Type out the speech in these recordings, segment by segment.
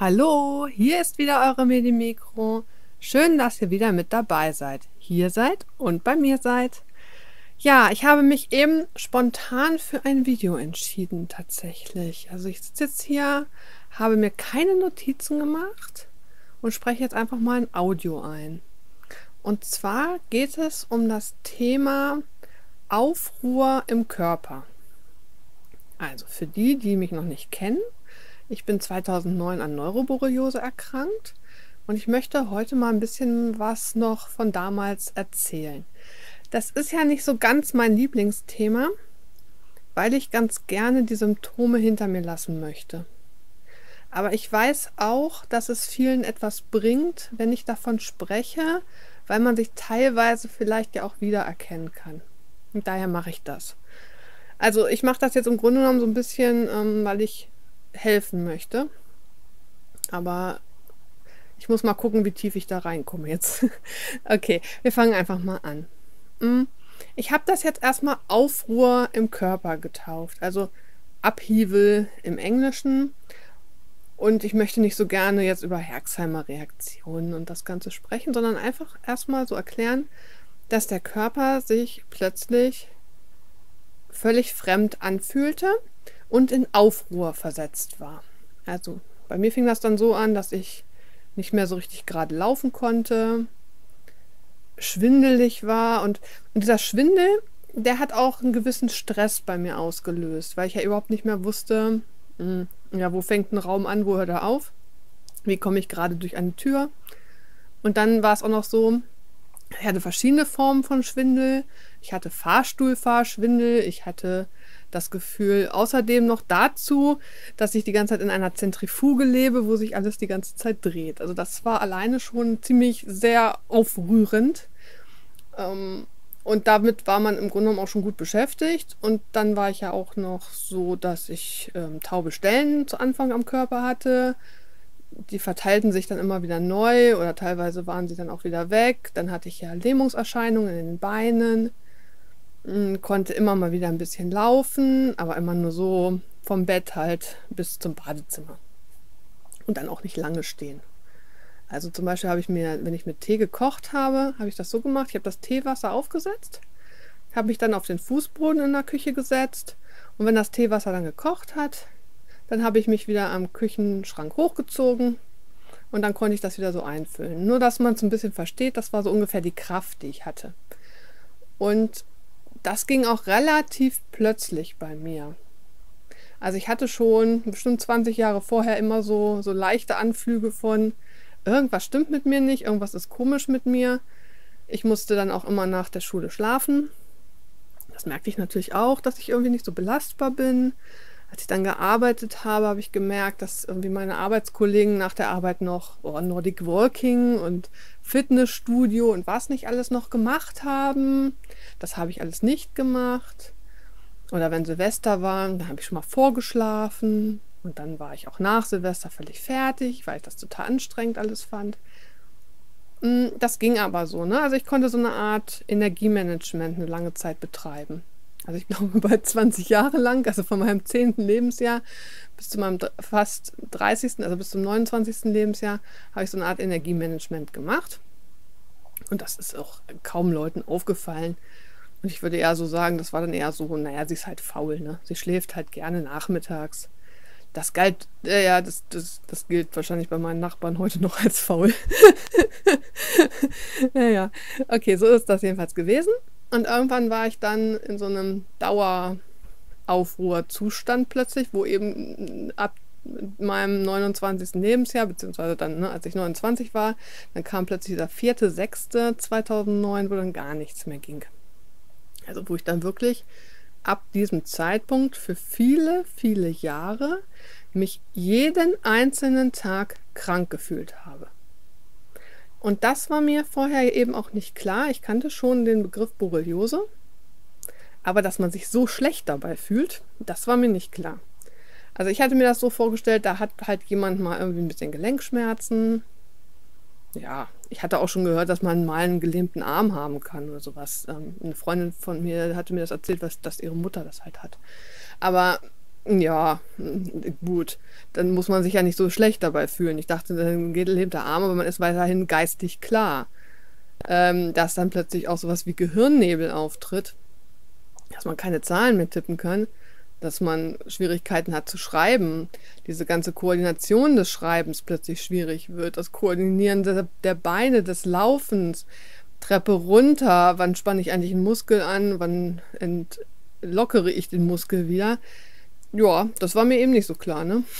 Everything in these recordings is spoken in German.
Hallo, hier ist wieder eure Medimikro. Schön, dass ihr wieder mit dabei seid. Hier seid und bei mir seid. Ja, ich habe mich eben spontan für ein Video entschieden, tatsächlich. Also ich sitze jetzt hier, habe mir keine Notizen gemacht und spreche jetzt einfach mal ein Audio ein. Und zwar geht es um das Thema Aufruhr im Körper. Also für die, die mich noch nicht kennen, ich bin 2009 an Neuroborreliose erkrankt und ich möchte heute mal ein bisschen was noch von damals erzählen. Das ist ja nicht so ganz mein Lieblingsthema, weil ich ganz gerne die Symptome hinter mir lassen möchte. Aber ich weiß auch, dass es vielen etwas bringt, wenn ich davon spreche, weil man sich teilweise vielleicht ja auch wiedererkennen kann. Und daher mache ich das. Also ich mache das jetzt im Grunde genommen so ein bisschen, ähm, weil ich helfen möchte. Aber ich muss mal gucken, wie tief ich da reinkomme jetzt. okay, wir fangen einfach mal an. Hm, ich habe das jetzt erstmal Aufruhr im Körper getauft, also Upheaval im Englischen. Und ich möchte nicht so gerne jetzt über Herxheimer Reaktionen und das Ganze sprechen, sondern einfach erstmal so erklären, dass der Körper sich plötzlich völlig fremd anfühlte und in Aufruhr versetzt war. Also bei mir fing das dann so an, dass ich nicht mehr so richtig gerade laufen konnte, schwindelig war und, und dieser Schwindel, der hat auch einen gewissen Stress bei mir ausgelöst, weil ich ja überhaupt nicht mehr wusste, mh, hm, ja, wo fängt ein Raum an, wo hört er auf, wie komme ich gerade durch eine Tür. Und dann war es auch noch so, ich hatte verschiedene Formen von Schwindel. Ich hatte Fahrstuhlfahrschwindel, ich hatte das Gefühl außerdem noch dazu, dass ich die ganze Zeit in einer Zentrifuge lebe, wo sich alles die ganze Zeit dreht. Also das war alleine schon ziemlich sehr aufrührend. Ähm, und damit war man im Grunde genommen auch schon gut beschäftigt. Und dann war ich ja auch noch so, dass ich ähm, taube Stellen zu Anfang am Körper hatte. Die verteilten sich dann immer wieder neu oder teilweise waren sie dann auch wieder weg. Dann hatte ich ja Lähmungserscheinungen in den Beinen. Konnte immer mal wieder ein bisschen laufen, aber immer nur so vom Bett halt bis zum Badezimmer. Und dann auch nicht lange stehen. Also zum Beispiel habe ich mir, wenn ich mit Tee gekocht habe, habe ich das so gemacht, ich habe das Teewasser aufgesetzt, habe mich dann auf den Fußboden in der Küche gesetzt und wenn das Teewasser dann gekocht hat, dann habe ich mich wieder am Küchenschrank hochgezogen und dann konnte ich das wieder so einfüllen. Nur, dass man es ein bisschen versteht, das war so ungefähr die Kraft, die ich hatte. Und das ging auch relativ plötzlich bei mir. Also ich hatte schon bestimmt 20 Jahre vorher immer so, so leichte Anflüge von irgendwas stimmt mit mir nicht, irgendwas ist komisch mit mir. Ich musste dann auch immer nach der Schule schlafen. Das merkte ich natürlich auch, dass ich irgendwie nicht so belastbar bin. Als ich dann gearbeitet habe, habe ich gemerkt, dass irgendwie meine Arbeitskollegen nach der Arbeit noch oh, Nordic Walking und Fitnessstudio und was nicht alles noch gemacht haben. Das habe ich alles nicht gemacht. Oder wenn Silvester war, dann habe ich schon mal vorgeschlafen. Und dann war ich auch nach Silvester völlig fertig, weil ich das total anstrengend alles fand. Mm, das ging aber so, ne? Also ich konnte so eine Art Energiemanagement eine lange Zeit betreiben also ich glaube bei 20 Jahre lang, also von meinem 10. Lebensjahr bis zu meinem fast 30., also bis zum 29. Lebensjahr, habe ich so eine Art Energiemanagement gemacht. Und das ist auch kaum Leuten aufgefallen. Und ich würde eher so sagen, das war dann eher so, naja, sie ist halt faul, ne? Sie schläft halt gerne nachmittags. Das galt, äh, ja, das, das, das gilt wahrscheinlich bei meinen Nachbarn heute noch als faul. naja, okay, so ist das jedenfalls gewesen. Und irgendwann war ich dann in so einem Daueraufruhrzustand plötzlich, wo eben ab meinem 29. Lebensjahr, beziehungsweise dann, ne, als ich 29 war, dann kam plötzlich der 4.6.2009, wo dann gar nichts mehr ging. Also wo ich dann wirklich ab diesem Zeitpunkt für viele, viele Jahre mich jeden einzelnen Tag krank gefühlt habe. Und das war mir vorher eben auch nicht klar. Ich kannte schon den Begriff Borreliose, aber dass man sich so schlecht dabei fühlt, das war mir nicht klar. Also ich hatte mir das so vorgestellt, da hat halt jemand mal irgendwie ein bisschen Gelenkschmerzen. Ja, ich hatte auch schon gehört, dass man mal einen gelähmten Arm haben kann oder sowas. Ähm, eine Freundin von mir hatte mir das erzählt, was, dass ihre Mutter das halt hat. Aber Ja, gut. Dann muss man sich ja nicht so schlecht dabei fühlen. Ich dachte, dann geht der Arm, aber man ist weiterhin geistig klar. Ähm, dass dann plötzlich auch sowas wie Gehirnnebel auftritt, dass man keine Zahlen mehr tippen kann, dass man Schwierigkeiten hat zu schreiben, diese ganze Koordination des Schreibens plötzlich schwierig wird, das Koordinieren der, der Beine, des Laufens, Treppe runter, wann spanne ich eigentlich einen Muskel an, wann entlockere ich den Muskel wieder. Ja, das war mir eben nicht so klar, ne?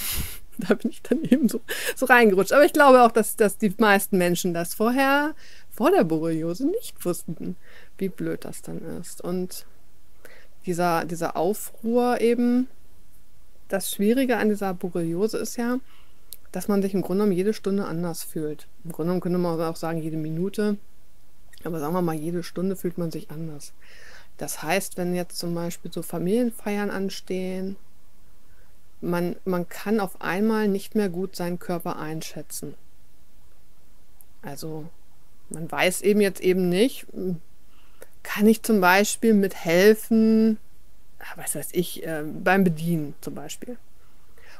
Da bin ich dann eben so, so reingerutscht. Aber ich glaube auch, dass, dass die meisten Menschen das vorher, vor der Borreliose, nicht wussten, wie blöd das dann ist. Und dieser, dieser Aufruhr eben, das Schwierige an dieser Borreliose ist ja, dass man sich im Grunde genommen jede Stunde anders fühlt. Im Grunde genommen könnte man auch sagen, jede Minute. Aber sagen wir mal, jede Stunde fühlt man sich anders. Das heißt, wenn jetzt zum Beispiel so Familienfeiern anstehen man, man kann auf einmal nicht mehr gut seinen Körper einschätzen. Also man weiß eben jetzt eben nicht, kann ich zum Beispiel mithelfen, ah, was weiß ich, äh, beim Bedienen zum Beispiel.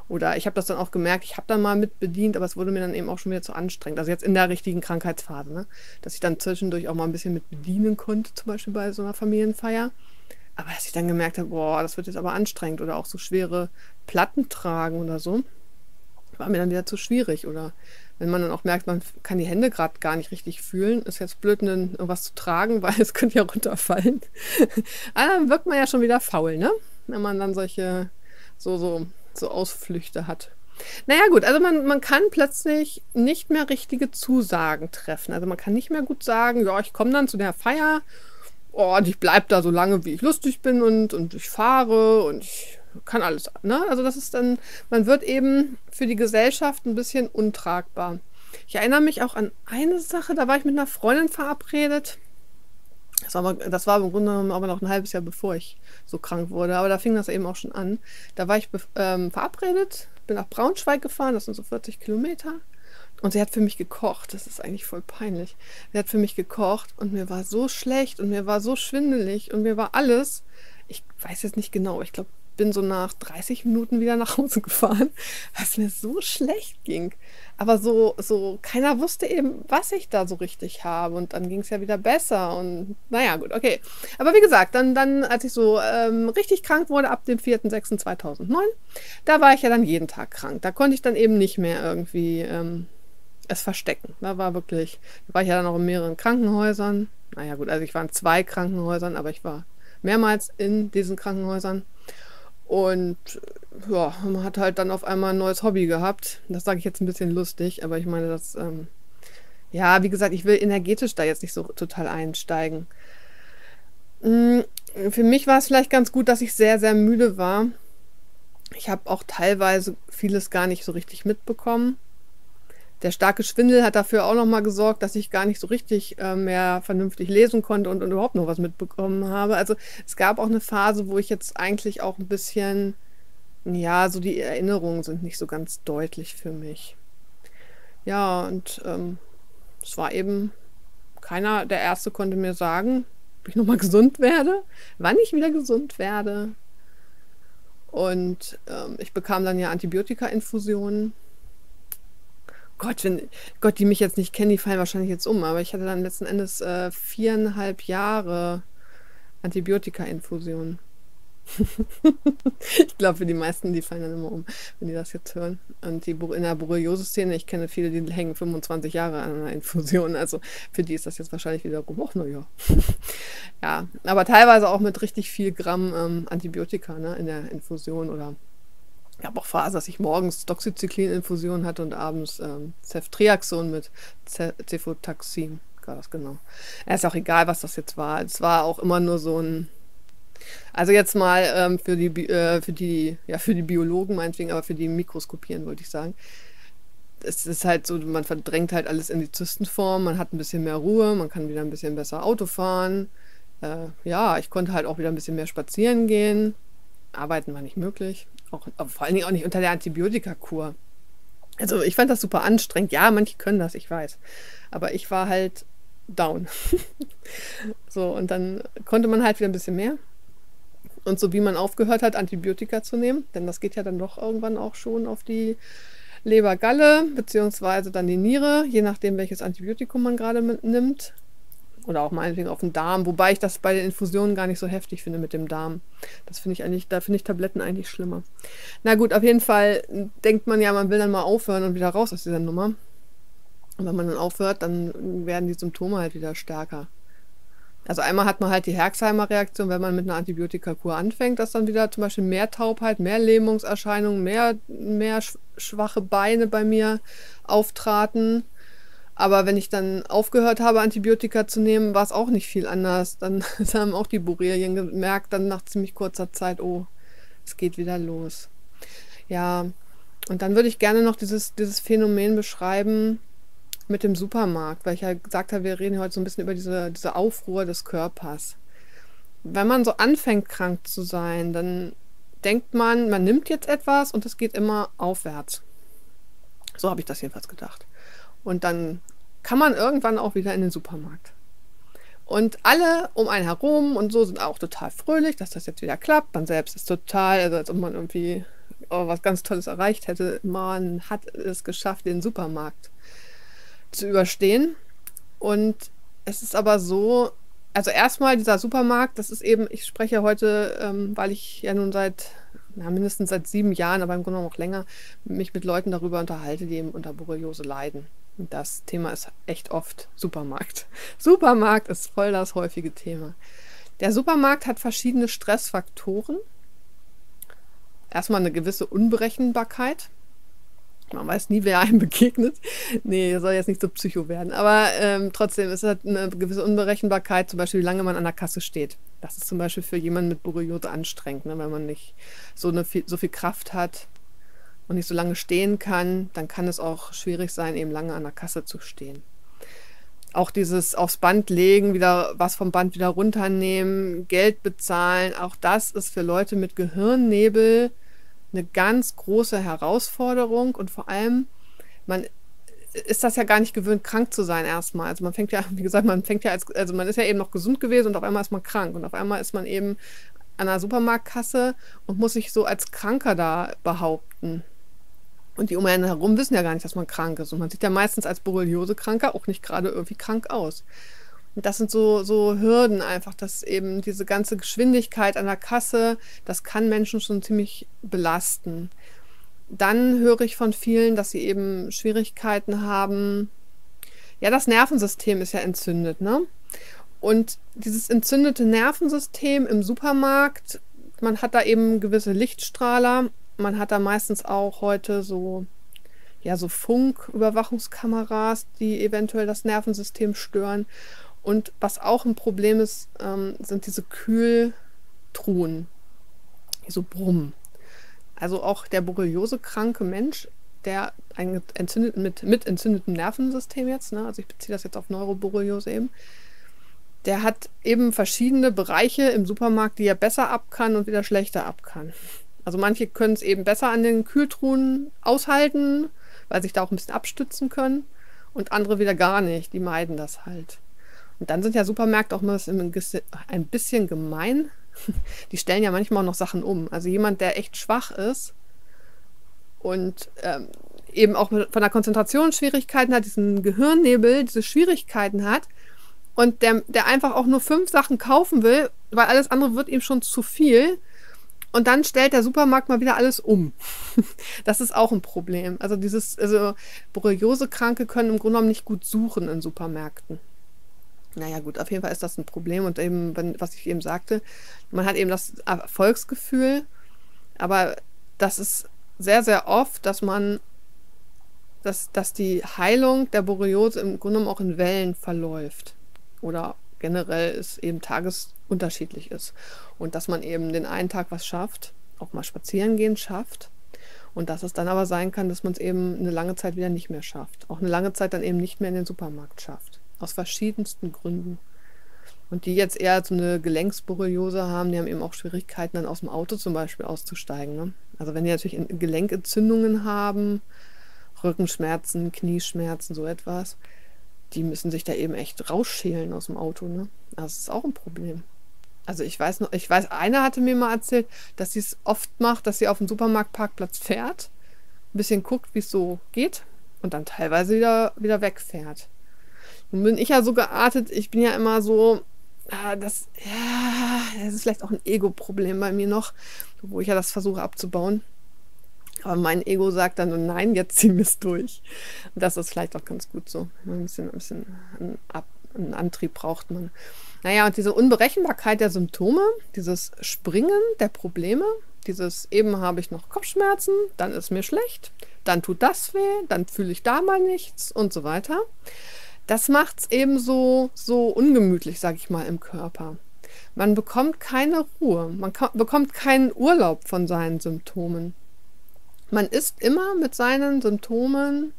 Oder ich habe das dann auch gemerkt, ich habe dann mal mit bedient, aber es wurde mir dann eben auch schon wieder zu anstrengend. Also jetzt in der richtigen Krankheitsphase, ne? dass ich dann zwischendurch auch mal ein bisschen mit bedienen konnte, zum Beispiel bei so einer Familienfeier. Aber dass ich dann gemerkt habe, boah, das wird jetzt aber anstrengend oder auch so schwere Platten tragen oder so, war mir dann wieder zu schwierig. Oder wenn man dann auch merkt, man kann die Hände gerade gar nicht richtig fühlen, ist jetzt blöd, irgendwas zu tragen, weil es könnte ja runterfallen. Aber dann wirkt man ja schon wieder faul, ne? Wenn man dann solche so, so, so Ausflüchte hat. Naja gut, also man, man kann plötzlich nicht mehr richtige Zusagen treffen. Also man kann nicht mehr gut sagen, ja, ich komme dann zu der Feier oh, und ich bleibe da so lange, wie ich lustig bin und, und ich fahre und ich kann alles. Ne? Also das ist dann, man wird eben für die Gesellschaft ein bisschen untragbar. Ich erinnere mich auch an eine Sache, da war ich mit einer Freundin verabredet. Das war, das war im Grunde genommen aber noch ein halbes Jahr bevor ich so krank wurde. Aber da fing das eben auch schon an. Da war ich ähm, verabredet, bin nach Braunschweig gefahren, das sind so 40 Kilometer. Und sie hat für mich gekocht. Das ist eigentlich voll peinlich. Sie hat für mich gekocht und mir war so schlecht und mir war so schwindelig und mir war alles. Ich weiß jetzt nicht genau, ich glaube, bin so nach 30 Minuten wieder nach Hause gefahren, was mir so schlecht ging. Aber so, so, keiner wusste eben, was ich da so richtig habe. Und dann ging es ja wieder besser. Und naja, gut, okay. Aber wie gesagt, dann, dann als ich so ähm, richtig krank wurde, ab dem 4.6.2009, da war ich ja dann jeden Tag krank. Da konnte ich dann eben nicht mehr irgendwie. Ähm, es verstecken. Da war wirklich, da war ich ja dann auch in mehreren Krankenhäusern. Naja gut, also ich war in zwei Krankenhäusern, aber ich war mehrmals in diesen Krankenhäusern. Und ja, man hat halt dann auf einmal ein neues Hobby gehabt. Das sage ich jetzt ein bisschen lustig, aber ich meine, das, ähm, ja, wie gesagt, ich will energetisch da jetzt nicht so total einsteigen. Hm, für mich war es vielleicht ganz gut, dass ich sehr, sehr müde war. Ich habe auch teilweise vieles gar nicht so richtig mitbekommen der starke Schwindel hat dafür auch nochmal gesorgt, dass ich gar nicht so richtig äh, mehr vernünftig lesen konnte und, und, überhaupt noch was mitbekommen habe. Also es gab auch eine Phase, wo ich jetzt eigentlich auch ein bisschen, ja, so die Erinnerungen sind nicht so ganz deutlich für mich. Ja, und ähm, es war eben, keiner, der Erste konnte mir sagen, ob ich nochmal gesund werde, wann ich wieder gesund werde. Und ähm, ich bekam dann ja Antibiotika-Infusionen Gott, wenn Gott, die mich jetzt nicht kennen, die fallen wahrscheinlich jetzt um, aber ich hatte dann letzten Endes äh, viereinhalb Jahre Antibiotika-Infusion. ich glaube, für die meisten, die fallen dann immer um, wenn die das jetzt hören. Und die in der Borreliose-Szene, ich kenne viele, die hängen 25 Jahre an einer Infusion. Also für die ist das jetzt wahrscheinlich wiederum auch, naja. ja, aber teilweise auch mit richtig viel Gramm ähm, Antibiotika ne, in der Infusion oder ich habe auch Phasen, dass ich morgens Doxycyclin-Infusion hatte und abends ähm, Ceftriaxon mit Cefotaxin. War das genau. Ja, ist auch egal, was das jetzt war. Es war auch immer nur so ein. Also jetzt mal ähm, für, die, äh, für, die, ja, für die Biologen meinetwegen, aber für die Mikroskopieren wollte ich sagen. Es ist halt so, man verdrängt halt alles in die Zystenform, man hat ein bisschen mehr Ruhe, man kann wieder ein bisschen besser Auto fahren. Äh, ja, ich konnte halt auch wieder ein bisschen mehr spazieren gehen. Arbeiten war nicht möglich. Auch, vor allen Dingen auch nicht unter der Antibiotikakur. Also ich fand das super anstrengend. Ja, manche können das, ich weiß. Aber ich war halt down. so, und dann konnte man halt wieder ein bisschen mehr. und so wie man aufgehört hat, Antibiotika zu nehmen, denn das geht ja dann doch irgendwann auch schon auf die Lebergalle, beziehungsweise dann die Niere, je nachdem, welches Antibiotikum man gerade nimmt. Oder auch meinetwegen auf den Darm, wobei ich das bei den Infusionen gar nicht so heftig finde mit dem Darm. Das finde ich eigentlich, da finde ich Tabletten eigentlich schlimmer. Na gut, auf jeden Fall denkt man ja, man will dann mal aufhören und wieder raus aus dieser Nummer. Und wenn man dann aufhört, dann werden die Symptome halt wieder stärker. Also einmal hat man halt die Herxheimer-Reaktion, wenn man mit einer Antibiotikakur anfängt, dass dann wieder zum Beispiel mehr Taubheit, mehr Lähmungserscheinungen, mehr, mehr schwache Beine bei mir auftraten. Aber wenn ich dann aufgehört habe, Antibiotika zu nehmen, war es auch nicht viel anders. Dann haben auch die Borrelien gemerkt, dann nach ziemlich kurzer Zeit, oh, es geht wieder los. Ja, und dann würde ich gerne noch dieses, dieses Phänomen beschreiben, mit dem Supermarkt, weil ich ja gesagt habe, wir reden heute so ein bisschen über diese, diese Aufruhr des Körpers. Wenn man so anfängt, krank zu sein, dann denkt man, man nimmt jetzt etwas und es geht immer aufwärts. So habe ich das jedenfalls gedacht. Und dann kann man irgendwann auch wieder in den Supermarkt. Und alle um einen herum und so sind auch total fröhlich, dass das jetzt wieder klappt. Man selbst ist total, also als ob man irgendwie oh, was ganz Tolles erreicht hätte. Man hat es geschafft, den Supermarkt zu überstehen. Und es ist aber so, also erstmal dieser Supermarkt, das ist eben, ich spreche heute, ähm, weil ich ja nun seit, na, mindestens seit sieben Jahren, aber im Grunde noch länger, mich mit Leuten darüber unterhalte, die eben unter Borreliose leiden. Das Thema ist echt oft Supermarkt. Supermarkt ist voll das häufige Thema. Der Supermarkt hat verschiedene Stressfaktoren. Erstmal eine gewisse Unberechenbarkeit. Man weiß nie, wer einem begegnet. Nee, soll jetzt nicht so psycho werden. Aber ähm, trotzdem ist es eine gewisse Unberechenbarkeit, zum Beispiel, wie lange man an der Kasse steht. Das ist zum Beispiel für jemanden mit Borreliose anstrengend, ne? wenn man nicht so, eine, so viel Kraft hat und nicht so lange stehen kann, dann kann es auch schwierig sein, eben lange an der Kasse zu stehen. Auch dieses aufs Band legen, wieder was vom Band wieder runternehmen, Geld bezahlen, auch das ist für Leute mit Gehirnnebel eine ganz große Herausforderung und vor allem, man ist das ja gar nicht gewöhnt, krank zu sein erstmal. Also man fängt ja, wie gesagt, man fängt ja als, also man ist ja eben noch gesund gewesen und auf einmal ist man krank und auf einmal ist man eben an einer Supermarktkasse und muss sich so als Kranker da behaupten. Und die um einen herum wissen ja gar nicht, dass man krank ist. Und man sieht ja meistens als Borreliose-Kranker auch nicht gerade irgendwie krank aus. Und das sind so, so Hürden einfach, dass eben diese ganze Geschwindigkeit an der Kasse, das kann Menschen schon ziemlich belasten. Dann höre ich von vielen, dass sie eben Schwierigkeiten haben. Ja, das Nervensystem ist ja entzündet, ne? Und dieses entzündete Nervensystem im Supermarkt, man hat da eben gewisse Lichtstrahler, man hat da meistens auch heute so ja so Funküberwachungskameras, die eventuell das Nervensystem stören. Und was auch ein Problem ist, ähm, sind diese Kühltruhen, die so brummen. Also auch der Borreliose-kranke Mensch, der ein entzündet, mit, mit entzündetem Nervensystem jetzt, ne, also ich beziehe das jetzt auf Neuroborreliose eben, der hat eben verschiedene Bereiche im Supermarkt, die er besser ab kann und wieder schlechter ab kann. Also manche können es eben besser an den Kühltruhen aushalten, weil sich da auch ein bisschen abstützen können und andere wieder gar nicht, die meiden das halt. Und dann sind ja Supermärkte auch mal ein bisschen gemein. Die stellen ja manchmal auch noch Sachen um. Also jemand, der echt schwach ist und ähm, eben auch von der Konzentration Schwierigkeiten hat, diesen Gehirnnebel, diese Schwierigkeiten hat und der, der einfach auch nur fünf Sachen kaufen will, weil alles andere wird ihm schon zu viel. Und dann stellt der Supermarkt mal wieder alles um. Das ist auch ein Problem. Also dieses, also Borreliose-Kranke können im Grunde genommen nicht gut suchen in Supermärkten. Naja, gut, auf jeden Fall ist das ein Problem und eben, was ich eben sagte, man hat eben das Erfolgsgefühl, aber das ist sehr, sehr oft, dass man, dass, dass die Heilung der Borreliose im Grunde genommen auch in Wellen verläuft oder generell es eben tagesunterschiedlich ist und dass man eben den einen Tag was schafft, auch mal spazieren gehen schafft und dass es dann aber sein kann, dass man es eben eine lange Zeit wieder nicht mehr schafft, auch eine lange Zeit dann eben nicht mehr in den Supermarkt schafft. Aus verschiedensten Gründen. Und die jetzt eher so eine Gelenksborreliose haben, die haben eben auch Schwierigkeiten, dann aus dem Auto zum Beispiel auszusteigen. Ne? Also wenn die natürlich Gelenkentzündungen haben, Rückenschmerzen, Knieschmerzen, so etwas, die müssen sich da eben echt rausschälen aus dem Auto. Ne? Das ist auch ein Problem. Also ich weiß noch, ich weiß, eine hatte mir mal erzählt, dass sie es oft macht, dass sie auf dem Supermarktparkplatz fährt, ein bisschen guckt, wie es so geht und dann teilweise wieder, wieder wegfährt. Nun bin ich ja so geartet, ich bin ja immer so, ah, das, ja, das ist vielleicht auch ein Ego-Problem bei mir noch, wo ich ja das versuche abzubauen. Aber mein Ego sagt dann, nein, jetzt ziehen wir es durch. Und das ist vielleicht auch ganz gut so. Ein bisschen, ein bisschen einen Antrieb braucht man. Naja, und diese Unberechenbarkeit der Symptome, dieses Springen der Probleme, dieses eben habe ich noch Kopfschmerzen, dann ist mir schlecht, dann tut das weh, dann fühle ich da mal nichts und so weiter. Das macht es eben so, so ungemütlich, sage ich mal, im Körper. Man bekommt keine Ruhe, man bekommt keinen Urlaub von seinen Symptomen. Man ist immer mit seinen Symptomen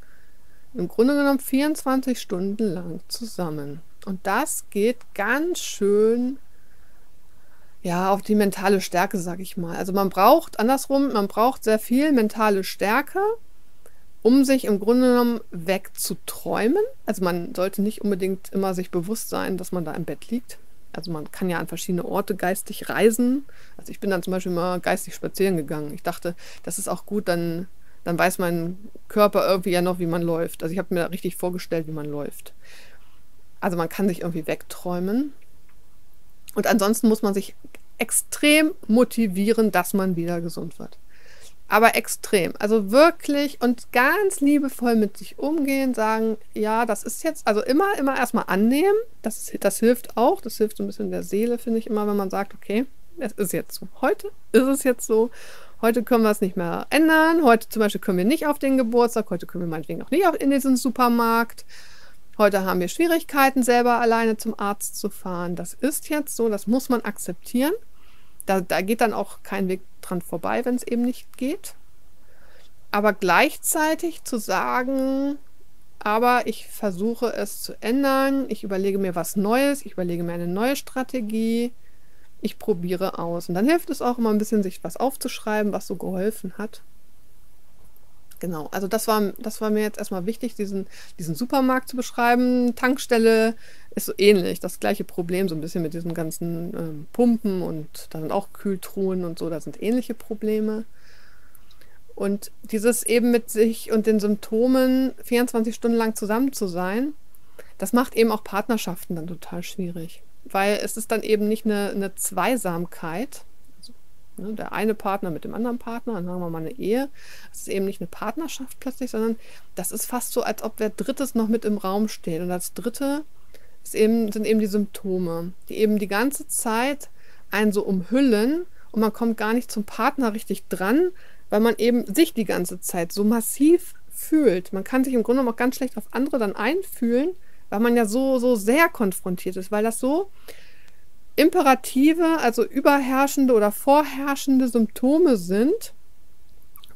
im Grunde genommen 24 Stunden lang zusammen. Und das geht ganz schön ja, auf die mentale Stärke, sag ich mal. Also man braucht, andersrum, man braucht sehr viel mentale Stärke, um sich im Grunde genommen wegzuträumen. Also man sollte nicht unbedingt immer sich bewusst sein, dass man da im Bett liegt. Also man kann ja an verschiedene Orte geistig reisen. Also ich bin dann zum Beispiel mal geistig spazieren gegangen. Ich dachte, das ist auch gut, dann, dann weiß mein Körper irgendwie ja noch, wie man läuft. Also ich habe mir richtig vorgestellt, wie man läuft. Also man kann sich irgendwie wegträumen. Und ansonsten muss man sich extrem motivieren, dass man wieder gesund wird aber extrem. Also wirklich und ganz liebevoll mit sich umgehen, sagen, ja, das ist jetzt, also immer, immer erstmal annehmen. Das, das hilft auch. Das hilft so ein bisschen der Seele, finde ich immer, wenn man sagt, okay, es ist jetzt so. Heute ist es jetzt so. Heute können wir es nicht mehr ändern. Heute zum Beispiel können wir nicht auf den Geburtstag. Heute können wir meinetwegen auch nicht in diesen Supermarkt. Heute haben wir Schwierigkeiten, selber alleine zum Arzt zu fahren. Das ist jetzt so. Das muss man akzeptieren. Da, da geht dann auch kein Weg dran vorbei, wenn es eben nicht geht. Aber gleichzeitig zu sagen, aber ich versuche es zu ändern, ich überlege mir was Neues, ich überlege mir eine neue Strategie, ich probiere aus. Und dann hilft es auch immer ein bisschen, sich was aufzuschreiben, was so geholfen hat. Genau, also das war, das war mir jetzt erstmal wichtig, diesen, diesen Supermarkt zu beschreiben. Tankstelle ist so ähnlich, das gleiche Problem, so ein bisschen mit diesen ganzen ähm, Pumpen und dann auch Kühltruhen und so, da sind ähnliche Probleme. Und dieses eben mit sich und den Symptomen 24 Stunden lang zusammen zu sein, das macht eben auch Partnerschaften dann total schwierig. Weil es ist dann eben nicht eine, eine Zweisamkeit, ne, der eine Partner mit dem anderen Partner, dann haben wir mal eine Ehe. Es ist eben nicht eine Partnerschaft plötzlich, sondern das ist fast so, als ob wer Drittes noch mit im Raum steht. Und als Dritte eben, sind eben die Symptome, die eben die ganze Zeit einen so umhüllen und man kommt gar nicht zum Partner richtig dran, weil man eben sich die ganze Zeit so massiv fühlt. Man kann sich im Grunde auch ganz schlecht auf andere dann einfühlen, weil man ja so, so sehr konfrontiert ist, weil das so imperative, also überherrschende oder vorherrschende Symptome sind,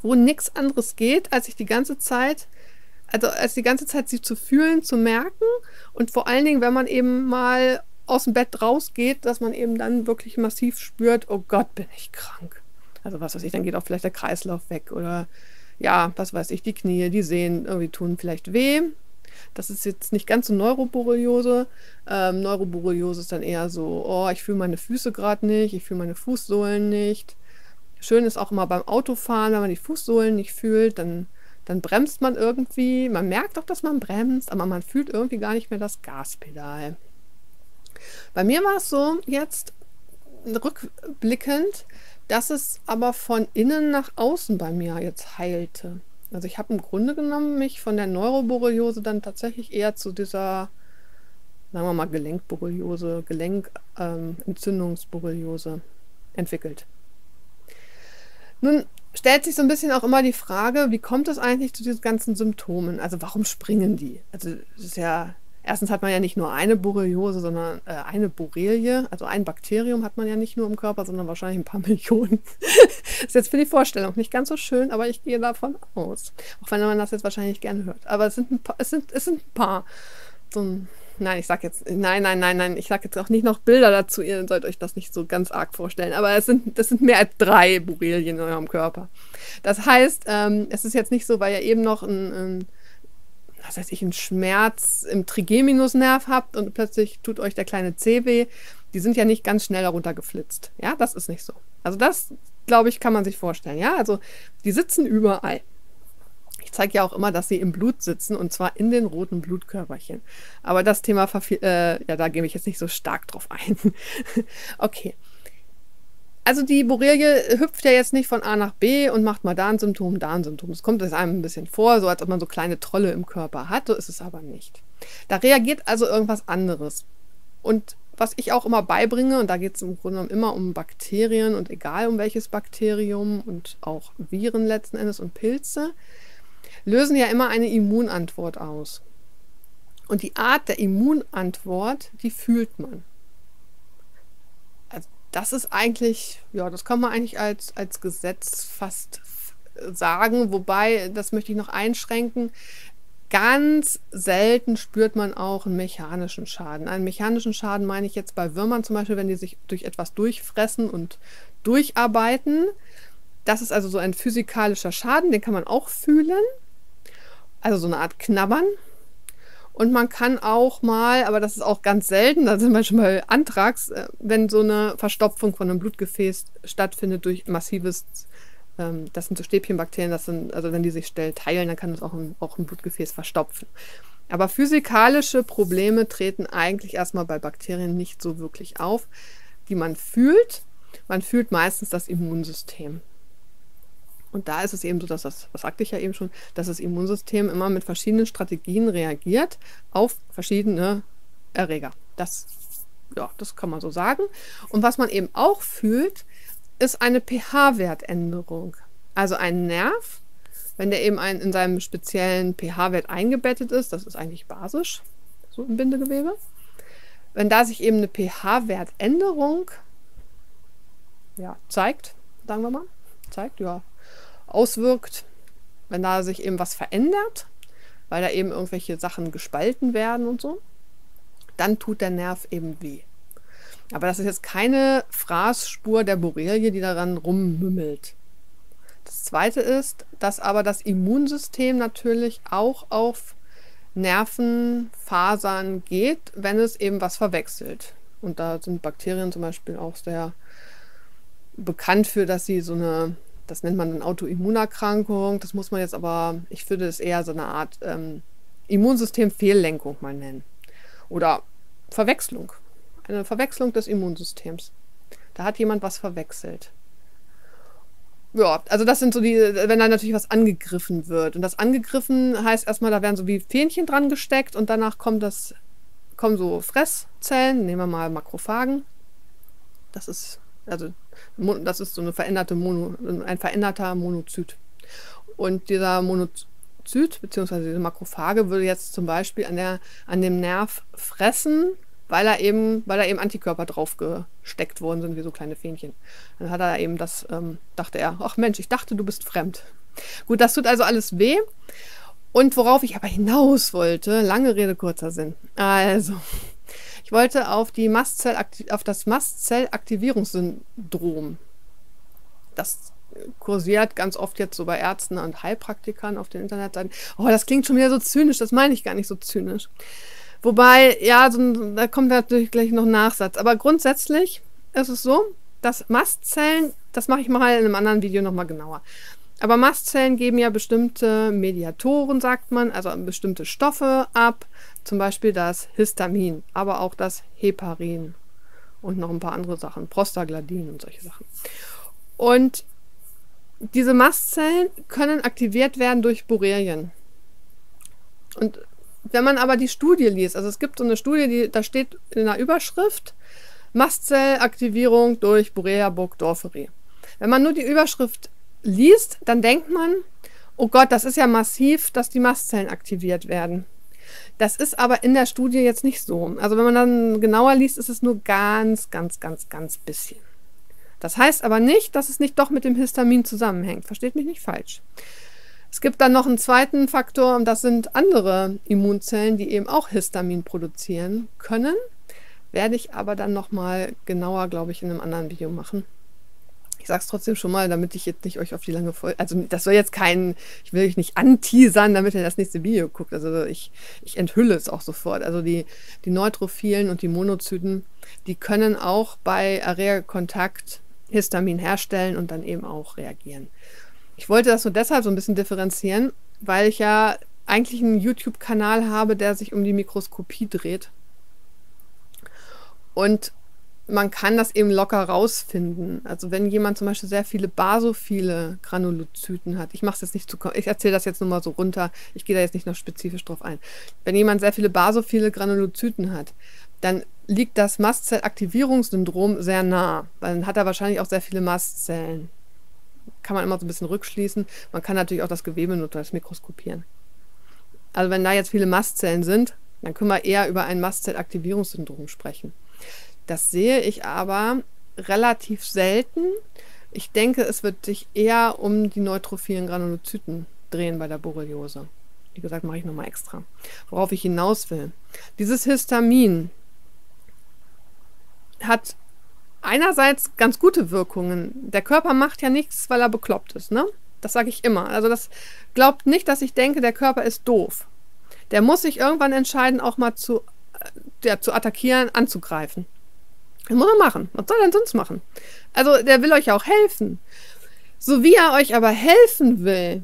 wo nichts anderes geht, als sich die ganze Zeit also als die ganze Zeit sie zu fühlen, zu merken und vor allen Dingen, wenn man eben mal aus dem Bett rausgeht, dass man eben dann wirklich massiv spürt, oh Gott, bin ich krank. Also was weiß ich, dann geht auch vielleicht der Kreislauf weg oder ja, was weiß ich, die Knie, die Sehen irgendwie tun vielleicht weh. Das ist jetzt nicht ganz so Neuroborreliose. Ähm, Neuroborreliose ist dann eher so, oh, ich fühle meine Füße gerade nicht, ich fühle meine Fußsohlen nicht. Schön ist auch immer beim Autofahren, wenn man die Fußsohlen nicht fühlt, dann dann bremst man irgendwie, man merkt auch, dass man bremst, aber man fühlt irgendwie gar nicht mehr das Gaspedal. Bei mir war es so jetzt rückblickend, dass es aber von innen nach außen bei mir jetzt heilte. Also ich habe im Grunde genommen mich von der Neuroborreliose dann tatsächlich eher zu dieser, sagen wir mal, Gelenkborreliose, Gelenkentzündungsborreliose ähm, entwickelt. Nun stellt sich so ein bisschen auch immer die Frage, wie kommt es eigentlich zu diesen ganzen Symptomen? Also warum springen die? Also es ist ja, erstens hat man ja nicht nur eine Borreliose, sondern äh, eine Borrelie, also ein Bakterium hat man ja nicht nur im Körper, sondern wahrscheinlich ein paar Millionen. ist jetzt für die Vorstellung nicht ganz so schön, aber ich gehe davon aus. Auch wenn man das jetzt wahrscheinlich gerne hört. Aber es sind ein paar, es sind, es sind ein paar. So ein Nein, ich sag jetzt, nein, nein, nein, nein, ich sag jetzt auch nicht noch Bilder dazu, ihr sollt euch das nicht so ganz arg vorstellen, aber es sind, das sind mehr als drei Borrelien in eurem Körper. Das heißt, ähm, es ist jetzt nicht so, weil ihr eben noch ein, ein was weiß ich, einen Schmerz im Trigeminusnerv habt und plötzlich tut euch der kleine C weh, die sind ja nicht ganz schnell darunter geflitzt. Ja, das ist nicht so. Also das, glaube ich, kann man sich vorstellen. Ja, also die sitzen überall. Ich zeige ja auch immer, dass sie im Blut sitzen und zwar in den roten Blutkörperchen. Aber das Thema, äh, ja, da gebe ich jetzt nicht so stark drauf ein. okay. Also die Borrelie hüpft ja jetzt nicht von A nach B und macht mal da ein Symptom, da ein Symptom. Es kommt es einem ein bisschen vor, so als ob man so kleine Trolle im Körper hat. So ist es aber nicht. Da reagiert also irgendwas anderes. Und was ich auch immer beibringe, und da geht es im Grunde genommen immer um Bakterien und egal um welches Bakterium und auch Viren letzten Endes und Pilze, lösen ja immer eine Immunantwort aus. Und die Art der Immunantwort, die fühlt man. Das ist eigentlich, ja, das kann man eigentlich als, als Gesetz fast sagen, wobei, das möchte ich noch einschränken, Ganz selten spürt man auch einen mechanischen Schaden. Einen mechanischen Schaden meine ich jetzt bei Würmern zum Beispiel, wenn die sich durch etwas durchfressen und durcharbeiten. Das ist also so ein physikalischer Schaden, den kann man auch fühlen. Also so eine Art Knabbern. Und man kann auch mal, aber das ist auch ganz selten, da sind wir schon bei Antrags, äh, wenn so eine Verstopfung von einem Blutgefäß stattfindet durch massives ähm, das sind so Stäbchenbakterien, das sind, also wenn die sich schnell teilen, dann kann das auch ein, auch ein Blutgefäß verstopfen. Aber physikalische Probleme treten eigentlich erstmal bei Bakterien nicht so wirklich auf, die man fühlt. Man fühlt meistens das Immunsystem. Und da ist es eben so, dass das, was sagte ich ja eben schon, dass das Immunsystem immer mit verschiedenen Strategien reagiert auf verschiedene Erreger. Das, ja, das kann man so sagen. Und was man eben auch fühlt, ist eine pH-Wertänderung. Also ein Nerv, wenn der eben ein, in seinem speziellen pH-Wert eingebettet ist, das ist eigentlich basisch, so im Bindegewebe. Wenn da sich eben eine pH-Wertänderung ja, zeigt, sagen wir mal, zeigt, ja, auswirkt, wenn da sich eben was verändert, weil da eben irgendwelche Sachen gespalten werden und so, dann tut der Nerv eben weh. Aber das ist jetzt keine Fraßspur der Borrelie, die daran rummümmelt. Das zweite ist, dass aber das Immunsystem natürlich auch auf Nervenfasern geht, wenn es eben was verwechselt. Und da sind Bakterien zum Beispiel auch sehr bekannt für, dass sie so eine, das nennt man eine Autoimmunerkrankung, das muss man jetzt aber, ich würde es eher so eine Art ähm, Immunsystemfehllenkung mal nennen. Oder Verwechslung eine Verwechslung des Immunsystems. Da hat jemand was verwechselt. Ja, also das sind so die, wenn da natürlich was angegriffen wird. Und das angegriffen heißt erstmal, da werden so wie Fähnchen dran gesteckt und danach kommt das, kommen so Fresszellen, nehmen wir mal Makrophagen. Das ist, also, das ist so eine veränderte Mono, ein veränderter Monozyt. Und dieser Monozyt, beziehungsweise diese Makrophage, würde jetzt zum Beispiel an, der, an dem Nerv fressen weil er eben, weil da eben Antikörper drauf gesteckt worden sind, wie so kleine Fähnchen. Dann hat er eben das, ähm, dachte er, ach Mensch, ich dachte, du bist fremd. Gut, das tut also alles weh. Und worauf ich aber hinaus wollte, lange Rede, kurzer Sinn. Also, ich wollte auf, die Mastzell auf das Mastzellaktivierungssyndrom. Das kursiert ganz oft jetzt so bei Ärzten und Heilpraktikern auf den Internetseiten. Oh, das klingt schon wieder so zynisch, das meine ich gar nicht so zynisch. Wobei, ja, so, da kommt natürlich gleich noch ein Nachsatz. Aber grundsätzlich ist es so, dass Mastzellen, das mache ich mal in einem anderen Video nochmal genauer. Aber Mastzellen geben ja bestimmte Mediatoren, sagt man, also bestimmte Stoffe ab, zum Beispiel das Histamin, aber auch das Heparin und noch ein paar andere Sachen, Prostaglandin und solche Sachen. Und diese Mastzellen können aktiviert werden durch Borrelien. Und wenn man aber die Studie liest, also es gibt so eine Studie, die, da steht in der Überschrift Mastzellaktivierung durch Borrelia burgdorferi. Wenn man nur die Überschrift liest, dann denkt man, oh Gott, das ist ja massiv, dass die Mastzellen aktiviert werden. Das ist aber in der Studie jetzt nicht so. Also wenn man dann genauer liest, ist es nur ganz, ganz, ganz, ganz bisschen. Das heißt aber nicht, dass es nicht doch mit dem Histamin zusammenhängt. Versteht mich nicht falsch. Es gibt dann noch einen zweiten Faktor und das sind andere Immunzellen, die eben auch Histamin produzieren können. Werde ich aber dann nochmal genauer, glaube ich, in einem anderen Video machen. Ich sage es trotzdem schon mal, damit ich jetzt nicht euch auf die lange Folge. Also, das soll jetzt kein. Ich will euch nicht anteasern, damit ihr das nächste Video guckt. Also, ich, ich enthülle es auch sofort. Also, die, die Neutrophilen und die Monozyten, die können auch bei Erregerkontakt Histamin herstellen und dann eben auch reagieren. Ich wollte das nur deshalb so ein bisschen differenzieren, weil ich ja eigentlich einen YouTube-Kanal habe, der sich um die Mikroskopie dreht. Und man kann das eben locker rausfinden. Also wenn jemand zum Beispiel sehr viele basophile Granulozyten hat, ich mache es jetzt nicht zu, ich erzähle das jetzt nur mal so runter, ich gehe da jetzt nicht noch spezifisch drauf ein. Wenn jemand sehr viele basophile Granulozyten hat, dann liegt das Mastzellaktivierungssyndrom sehr nah, weil dann hat er wahrscheinlich auch sehr viele Mastzellen. Kann man immer so ein bisschen rückschließen. Man kann natürlich auch das Gewebe nur das mikroskopieren. Also wenn da jetzt viele Mastzellen sind, dann können wir eher über ein Mastzellaktivierungssyndrom sprechen. Das sehe ich aber relativ selten. Ich denke, es wird sich eher um die neutrophilen Granulozyten drehen bei der Borreliose. Wie gesagt, mache ich nochmal extra. Worauf ich hinaus will. Dieses Histamin hat einerseits ganz gute Wirkungen. Der Körper macht ja nichts, weil er bekloppt ist, ne? Das sage ich immer. Also das glaubt nicht, dass ich denke, der Körper ist doof. Der muss sich irgendwann entscheiden, auch mal zu, äh, ja, zu attackieren, anzugreifen. Das muss er machen. Was soll er denn sonst machen? Also, der will euch auch helfen. So wie er euch aber helfen will,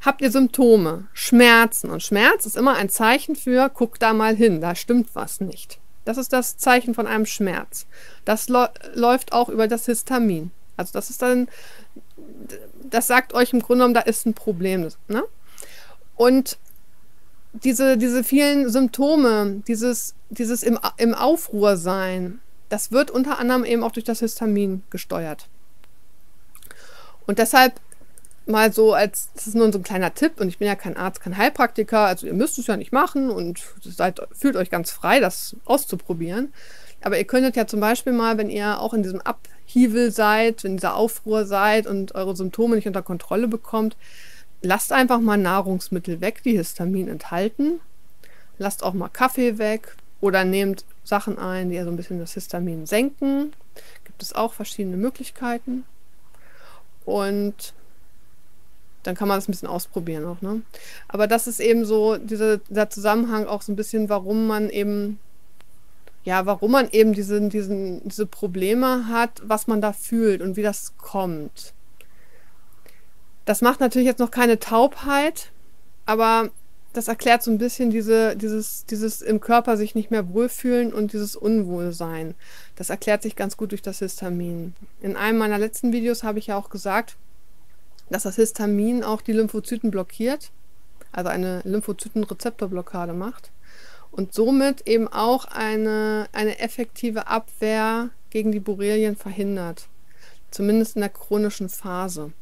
habt ihr Symptome, Schmerzen. Und Schmerz ist immer ein Zeichen für, guck da mal hin, da stimmt was nicht. Das ist das Zeichen von einem Schmerz. Das läuft auch über das Histamin. Also das ist dann, das sagt euch im Grunde genommen, da ist ein Problem. Ne? Und diese, diese vielen Symptome, dieses, dieses im, im Aufruhr sein, das wird unter anderem eben auch durch das Histamin gesteuert. Und deshalb mal so als, das ist nur so ein kleiner Tipp und ich bin ja kein Arzt, kein Heilpraktiker, also ihr müsst es ja nicht machen und seid, fühlt euch ganz frei, das auszuprobieren. Aber ihr könntet ja zum Beispiel mal, wenn ihr auch in diesem Abhiebel seid, in dieser Aufruhr seid und eure Symptome nicht unter Kontrolle bekommt, lasst einfach mal Nahrungsmittel weg, die Histamin enthalten. Lasst auch mal Kaffee weg oder nehmt Sachen ein, die ja so ein bisschen das Histamin senken. Gibt es auch verschiedene Möglichkeiten. Und dann kann man das ein bisschen ausprobieren auch. Ne? Aber das ist eben so diese, dieser Zusammenhang auch so ein bisschen, warum man eben, ja, warum man eben diese, diesen, diese Probleme hat, was man da fühlt und wie das kommt. Das macht natürlich jetzt noch keine Taubheit, aber das erklärt so ein bisschen diese, dieses, dieses im Körper sich nicht mehr wohlfühlen und dieses Unwohlsein. Das erklärt sich ganz gut durch das Histamin. In einem meiner letzten Videos habe ich ja auch gesagt, dass das Histamin auch die Lymphozyten blockiert, also eine Lymphozytenrezeptorblockade macht und somit eben auch eine, eine effektive Abwehr gegen die Borrelien verhindert, zumindest in der chronischen Phase.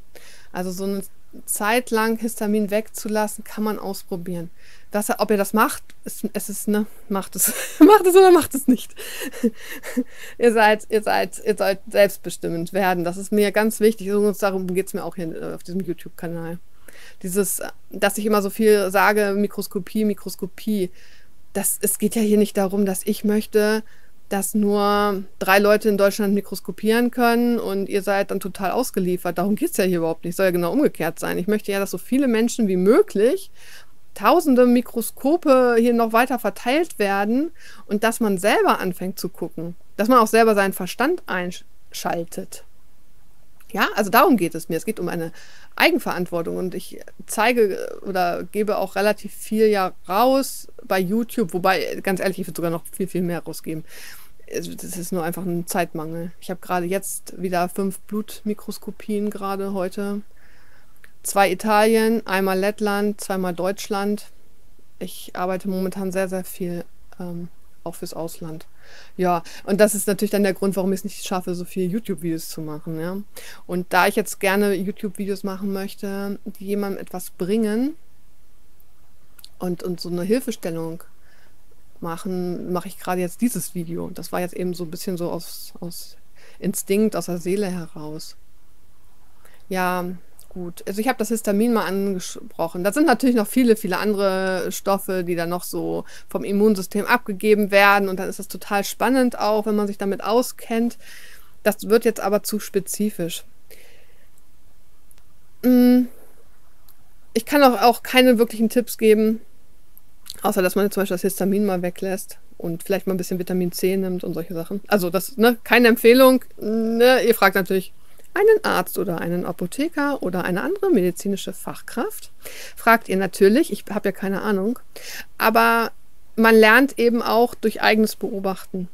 Also so eine Zeit lang Histamin wegzulassen, kann man ausprobieren. Das, ob ihr das macht, ist, es ist, ne, macht es. macht es oder macht es nicht. ihr, seid, ihr, seid, ihr sollt selbstbestimmend werden. Das ist mir ganz wichtig. Und darum geht es mir auch hier äh, auf diesem YouTube-Kanal. Dieses, dass ich immer so viel sage, Mikroskopie, Mikroskopie. Das, es geht ja hier nicht darum, dass ich möchte, dass nur drei Leute in Deutschland mikroskopieren können und ihr seid dann total ausgeliefert. Darum geht es ja hier überhaupt nicht. Soll ja genau umgekehrt sein. Ich möchte ja, dass so viele Menschen wie möglich tausende Mikroskope hier noch weiter verteilt werden und dass man selber anfängt zu gucken. Dass man auch selber seinen Verstand einschaltet. Ja, also darum geht es mir. Es geht um eine Eigenverantwortung und ich zeige oder gebe auch relativ viel ja raus bei YouTube, wobei, ganz ehrlich, ich würde sogar noch viel, viel mehr rausgeben. Das ist nur einfach ein Zeitmangel. Ich habe gerade jetzt wieder fünf Blutmikroskopien gerade heute. Zwei Italien, einmal Lettland, zweimal Deutschland. Ich arbeite momentan sehr, sehr viel ähm, auch fürs Ausland. Ja, und das ist natürlich dann der Grund, warum ich es nicht schaffe, so viele YouTube-Videos zu machen. Ja? Und da ich jetzt gerne YouTube-Videos machen möchte, die jemandem etwas bringen und, und so eine Hilfestellung machen, mache ich gerade jetzt dieses Video. Das war jetzt eben so ein bisschen so aus, aus Instinkt, aus der Seele heraus. Ja, gut. Also ich habe das Histamin mal angesprochen. Da sind natürlich noch viele, viele andere Stoffe, die dann noch so vom Immunsystem abgegeben werden. Und dann ist das total spannend auch, wenn man sich damit auskennt. Das wird jetzt aber zu spezifisch. mm, ich kann auch, auch keine wirklichen Tipps geben, außer dass man zum Beispiel das Histamin mal weglässt und vielleicht mal ein bisschen Vitamin C nimmt und solche Sachen. Also das, ne, keine Empfehlung. Ne, ihr fragt natürlich einen Arzt oder einen Apotheker oder eine andere medizinische Fachkraft. Fragt ihr natürlich, ich habe ja keine Ahnung. Aber man lernt eben auch durch eigenes Beobachten.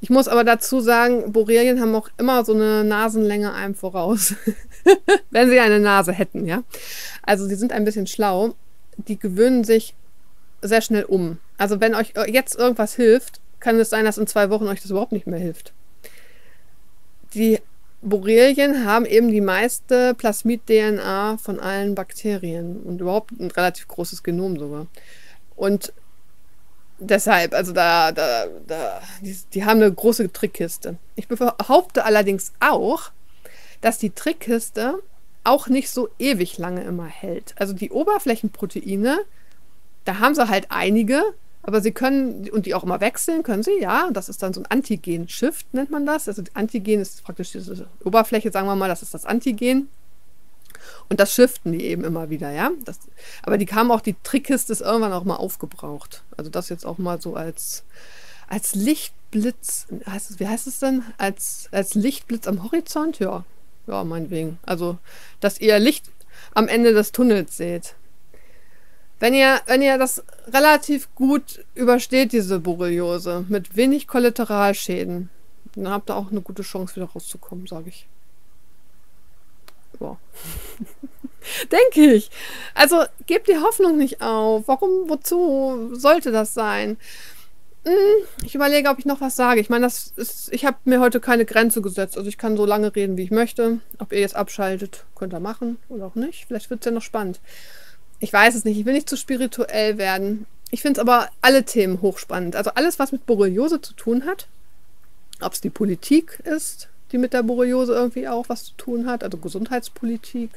Ich muss aber dazu sagen, Borrelien haben auch immer so eine Nasenlänge einem voraus. Wenn sie eine Nase hätten, ja. Also sie sind ein bisschen schlau. Die gewöhnen sich sehr schnell um. Also wenn euch jetzt irgendwas hilft, kann es sein, dass in zwei Wochen euch das überhaupt nicht mehr hilft. Die Borrelien haben eben die meiste Plasmid-DNA von allen Bakterien und überhaupt ein relativ großes Genom sogar. Und deshalb, also da, da, da, die, die haben eine große Trickkiste. Ich behaupte allerdings auch, dass die Trickkiste auch nicht so ewig lange immer hält. Also die Oberflächenproteine, da haben sie halt einige, aber sie können, und die auch immer wechseln, können sie, ja. Das ist dann so ein Antigen-Shift, nennt man das. Also Antigen ist praktisch diese Oberfläche, sagen wir mal, das ist das Antigen. Und das shiften die eben immer wieder, ja. Das, aber die kamen auch, die Trickkiste ist irgendwann auch mal aufgebraucht. Also das jetzt auch mal so als, als Lichtblitz, heißt es, wie heißt es denn? Als, als Lichtblitz am Horizont? Ja, ja, meinetwegen. Also, dass ihr Licht am Ende des Tunnels seht. Wenn ihr, wenn ihr das relativ gut übersteht, diese Borreliose, mit wenig Kollateralschäden, dann habt ihr auch eine gute Chance, wieder rauszukommen, sage ich. Ja. Denke ich. Also gebt die Hoffnung nicht auf. Warum, wozu sollte das sein? Hm, ich überlege, ob ich noch was sage. Ich meine, das ist, ich habe mir heute keine Grenze gesetzt. Also ich kann so lange reden, wie ich möchte. Ob ihr jetzt abschaltet, könnt ihr machen oder auch nicht. Vielleicht wird es ja noch spannend. Ich weiß es nicht. Ich will nicht zu spirituell werden. Ich finde es aber alle Themen hochspannend. Also alles, was mit Borreliose zu tun hat. Ob es die Politik ist, die mit der Borreliose irgendwie auch was zu tun hat, also Gesundheitspolitik.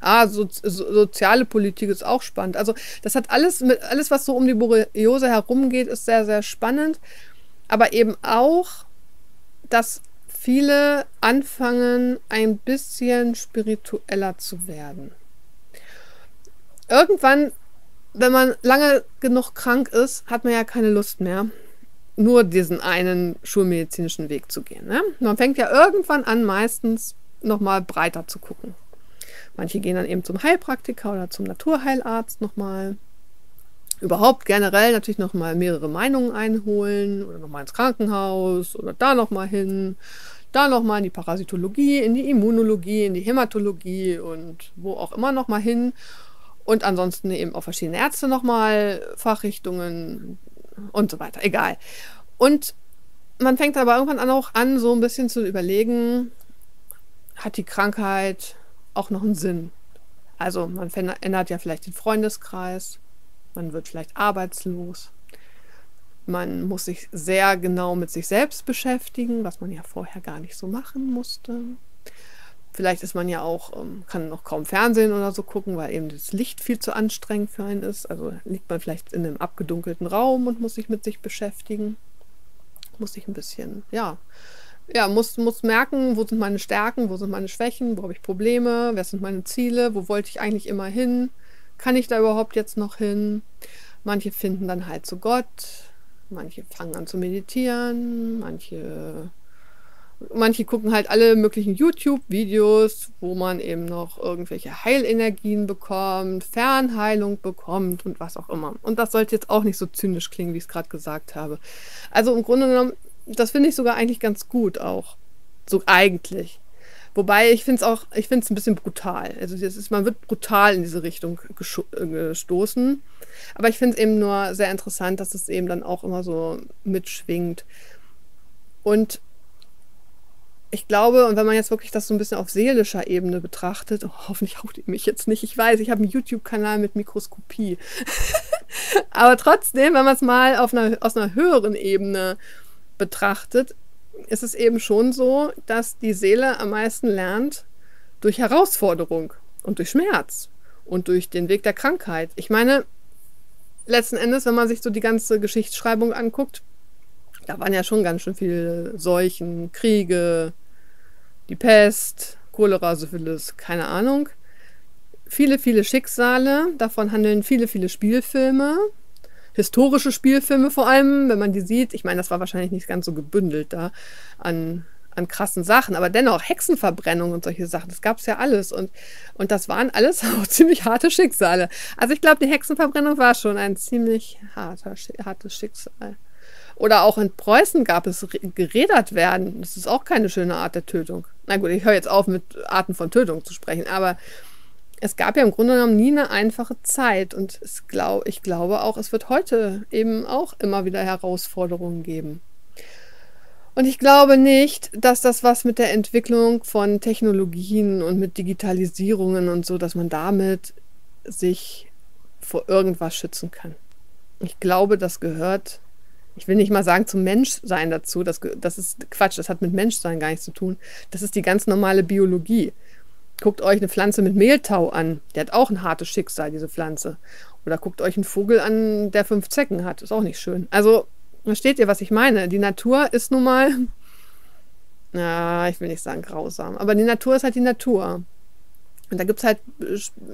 Ah, so, so, soziale Politik ist auch spannend. Also das hat alles mit alles, was so um die Borreliose herumgeht, ist sehr, sehr spannend. Aber eben auch, dass viele anfangen, ein bisschen spiritueller zu werden. Irgendwann, wenn man lange genug krank ist, hat man ja keine Lust mehr nur diesen einen schulmedizinischen Weg zu gehen. Ne? Man fängt ja irgendwann an, meistens nochmal breiter zu gucken. Manche gehen dann eben zum Heilpraktiker oder zum Naturheilarzt nochmal. Überhaupt generell natürlich nochmal mehrere Meinungen einholen oder nochmal ins Krankenhaus oder da nochmal hin. Da nochmal in die Parasitologie, in die Immunologie, in die Hämatologie und wo auch immer nochmal hin. Und ansonsten eben auch verschiedene Ärzte nochmal, Fachrichtungen, und so weiter. Egal. Und man fängt aber irgendwann an, auch an, so ein bisschen zu überlegen, hat die Krankheit auch noch einen Sinn? Also man ändert ja vielleicht den Freundeskreis, man wird vielleicht arbeitslos, man muss sich sehr genau mit sich selbst beschäftigen, was man ja vorher gar nicht so machen musste. Vielleicht ist man ja auch, ähm, kann noch kaum Fernsehen oder so gucken, weil eben das Licht viel zu anstrengend für einen ist. Also liegt man vielleicht in einem abgedunkelten Raum und muss sich mit sich beschäftigen. Muss sich ein bisschen, ja, ja, muss, muss merken, wo sind meine Stärken, wo sind meine Schwächen, wo habe ich Probleme, wer sind meine Ziele, wo wollte ich eigentlich immer hin, kann ich da überhaupt jetzt noch hin? Manche finden dann halt zu Gott, manche fangen an zu meditieren, manche manche gucken halt alle möglichen YouTube-Videos, wo man eben noch irgendwelche Heilenergien bekommt, Fernheilung bekommt und was auch immer. Und das sollte jetzt auch nicht so zynisch klingen, wie ich es gerade gesagt habe. Also im Grunde genommen, das finde ich sogar eigentlich ganz gut auch. So eigentlich. Wobei ich finde es auch, ich finde es ein bisschen brutal. Also ist, man wird brutal in diese Richtung äh, gestoßen. Aber ich finde es eben nur sehr interessant, dass es eben dann auch immer so mitschwingt. Und ich glaube, und wenn man jetzt wirklich das so ein bisschen auf seelischer Ebene betrachtet, oh, hoffentlich haut ihr mich jetzt nicht. Ich weiß, ich habe einen YouTube-Kanal mit Mikroskopie. Aber trotzdem, wenn man es mal einer, aus einer höheren Ebene betrachtet, ist es eben schon so, dass die Seele am meisten lernt durch Herausforderung und durch Schmerz und durch den Weg der Krankheit. Ich meine, letzten Endes, wenn man sich so die ganze Geschichtsschreibung anguckt, da waren ja schon ganz schön viele Seuchen, Kriege, die Pest, Cholera, Syphilis, keine Ahnung. viele, viele Schicksale. Davon handeln viele, viele Spielfilme. Historische Spielfilme vor allem, wenn man die sieht. Ich meine, das war wahrscheinlich nicht ganz so gebündelt da an, an krassen Sachen, aber dennoch Hexenverbrennung und solche Sachen, das gab es ja alles. Und, und das waren alles auch ziemlich harte Schicksale. Also ich glaube, die Hexenverbrennung war schon ein ziemlich harter, hartes Schicksal. Oder auch in Preußen gab es gerädert werden. Das ist auch keine schöne Art der Tötung. Na gut, ich höre jetzt auf, mit Arten von Tötung zu sprechen, aber es gab ja im Grunde genommen nie eine einfache Zeit. Und glaub, ich glaube auch, es wird heute eben auch immer wieder Herausforderungen geben. Und ich glaube nicht, dass das was mit der Entwicklung von Technologien und mit Digitalisierungen und so, dass man damit sich vor irgendwas schützen kann. Ich glaube, das gehört ich will nicht mal sagen zum Menschsein dazu, das, das ist Quatsch, das hat mit Menschsein gar nichts zu tun. Das ist die ganz normale Biologie. Guckt euch eine Pflanze mit Mehltau an, der hat auch ein hartes Schicksal, diese Pflanze. Oder guckt euch einen Vogel an, der fünf Zecken hat, ist auch nicht schön. Also, versteht ihr, was ich meine? Die Natur ist nun mal, na, ich will nicht sagen grausam, aber die Natur ist halt die Natur. Und da gibt es halt,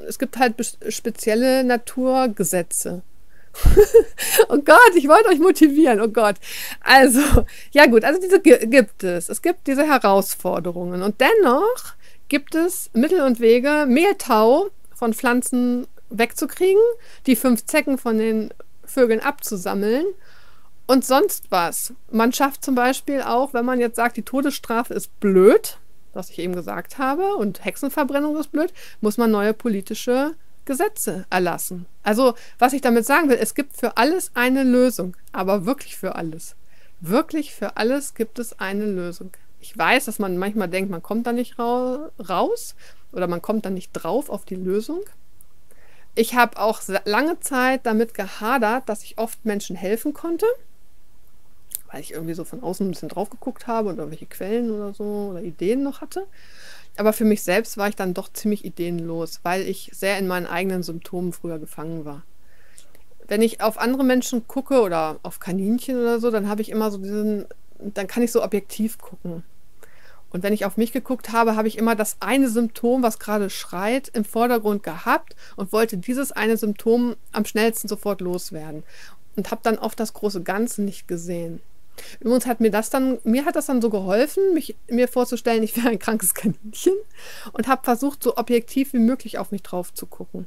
es gibt halt spezielle Naturgesetze. oh Gott, ich wollte euch motivieren. Oh Gott. Also, ja gut, also diese gibt es. Es gibt diese Herausforderungen. Und dennoch gibt es Mittel und Wege, Mehltau von Pflanzen wegzukriegen, die fünf Zecken von den Vögeln abzusammeln und sonst was. Man schafft zum Beispiel auch, wenn man jetzt sagt, die Todesstrafe ist blöd, was ich eben gesagt habe, und Hexenverbrennung ist blöd, muss man neue politische Gesetze erlassen. Also, was ich damit sagen will, es gibt für alles eine Lösung, aber wirklich für alles. Wirklich für alles gibt es eine Lösung. Ich weiß, dass man manchmal denkt, man kommt da nicht raus oder man kommt da nicht drauf auf die Lösung. Ich habe auch lange Zeit damit gehadert, dass ich oft Menschen helfen konnte, weil ich irgendwie so von außen ein bisschen drauf geguckt habe und irgendwelche Quellen oder so oder Ideen noch hatte. Aber für mich selbst war ich dann doch ziemlich ideenlos, weil ich sehr in meinen eigenen Symptomen früher gefangen war. Wenn ich auf andere Menschen gucke oder auf Kaninchen oder so, dann habe ich immer so diesen, dann kann ich so objektiv gucken. Und wenn ich auf mich geguckt habe, habe ich immer das eine Symptom, was gerade schreit, im Vordergrund gehabt und wollte dieses eine Symptom am schnellsten sofort loswerden. Und habe dann oft das große Ganze nicht gesehen. Übrigens hat mir das dann, mir hat das dann so geholfen, mich, mir vorzustellen, ich wäre ein krankes Kaninchen und habe versucht, so objektiv wie möglich auf mich drauf zu gucken.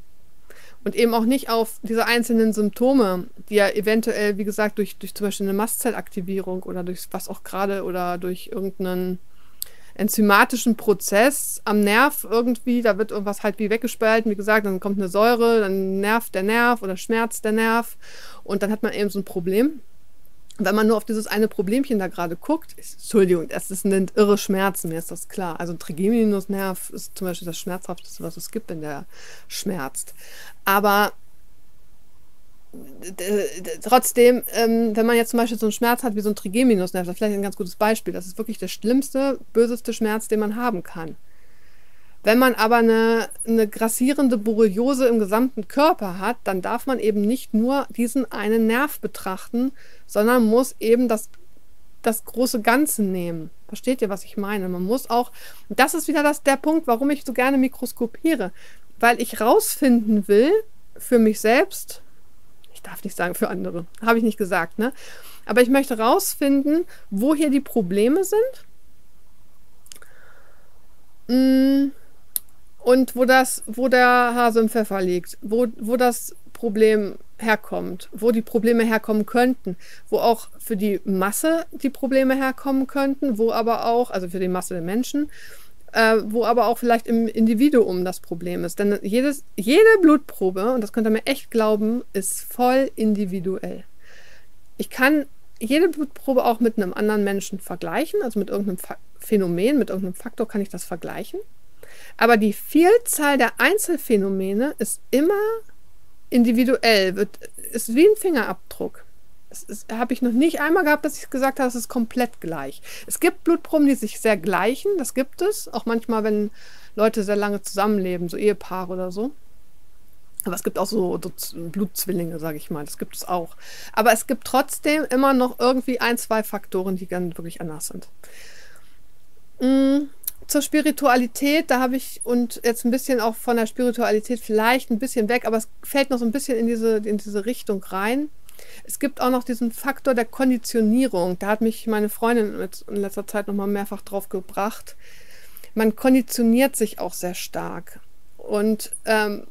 Und eben auch nicht auf diese einzelnen Symptome, die ja eventuell, wie gesagt, durch, durch zum Beispiel eine Mastzellaktivierung oder durch was auch gerade oder durch irgendeinen enzymatischen Prozess am Nerv irgendwie, da wird irgendwas halt wie weggespalten, wie gesagt, dann kommt eine Säure, dann nervt der Nerv oder schmerzt der Nerv und dann hat man eben so ein Problem wenn man nur auf dieses eine Problemchen da gerade guckt, ist, Entschuldigung, das sind irre Schmerzen, mir ist das klar. Also Trigeminusnerv ist zum Beispiel das Schmerzhafteste, was es gibt, wenn der schmerzt. Aber trotzdem, ähm, wenn man jetzt zum Beispiel so einen Schmerz hat wie so ein Trigeminusnerv, das ist vielleicht ein ganz gutes Beispiel, das ist wirklich der schlimmste, böseste Schmerz, den man haben kann. Wenn man aber eine, eine grassierende Borreliose im gesamten Körper hat, dann darf man eben nicht nur diesen einen Nerv betrachten, sondern muss eben das, das große Ganze nehmen. Versteht ihr, was ich meine? Man muss auch, das ist wieder das, der Punkt, warum ich so gerne mikroskopiere, weil ich rausfinden will für mich selbst, ich darf nicht sagen für andere, habe ich nicht gesagt, ne? Aber ich möchte rausfinden, wo hier die Probleme sind. Mmh und wo das, wo der Hase im Pfeffer liegt, wo, wo das Problem herkommt, wo die Probleme herkommen könnten, wo auch für die Masse die Probleme herkommen könnten, wo aber auch, also für die Masse der Menschen, äh, wo aber auch vielleicht im Individuum das Problem ist. Denn jedes, jede Blutprobe, und das könnt ihr mir echt glauben, ist voll individuell. Ich kann jede Blutprobe auch mit einem anderen Menschen vergleichen, also mit irgendeinem Phänomen, mit irgendeinem Faktor kann ich das vergleichen. Aber die Vielzahl der Einzelfänomene ist immer individuell, wird, ist wie ein Fingerabdruck. Das habe ich noch nicht einmal gehabt, dass ich gesagt habe, es ist komplett gleich. Es gibt Blutproben, die sich sehr gleichen, das gibt es. Auch manchmal, wenn Leute sehr lange zusammenleben, so Ehepaare oder so. Aber es gibt auch so, so Blutzwillinge, sage ich mal. Das gibt es auch. Aber es gibt trotzdem immer noch irgendwie ein, zwei Faktoren, die dann wirklich anders sind. Mm. Zur Spiritualität, da habe ich und jetzt ein bisschen auch von der Spiritualität vielleicht ein bisschen weg, aber es fällt noch so ein bisschen in diese, in diese Richtung rein. Es gibt auch noch diesen Faktor der Konditionierung. Da hat mich meine Freundin in letzter Zeit noch mal mehrfach drauf gebracht. Man konditioniert sich auch sehr stark. Und ähm,